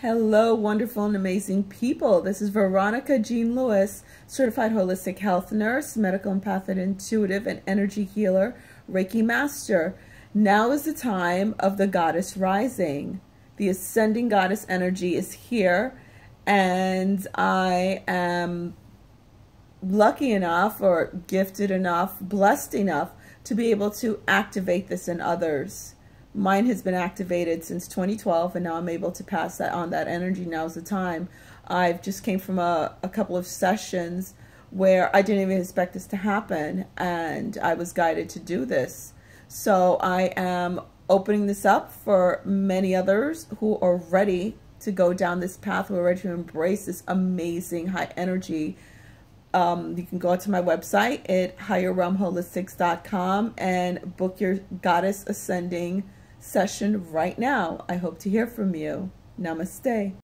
Hello, wonderful and amazing people. This is Veronica Jean Lewis, certified holistic health nurse, medical empathic intuitive, and energy healer, Reiki master. Now is the time of the goddess rising. The ascending goddess energy is here, and I am lucky enough, or gifted enough, blessed enough to be able to activate this in others mine has been activated since 2012 and now I'm able to pass that on that energy. Now's the time. I've just came from a, a couple of sessions where I didn't even expect this to happen and I was guided to do this. So I am opening this up for many others who are ready to go down this path who are ready to embrace this amazing high energy. Um, you can go to my website at higherrealmholistics.com and book your goddess ascending session right now. I hope to hear from you. Namaste.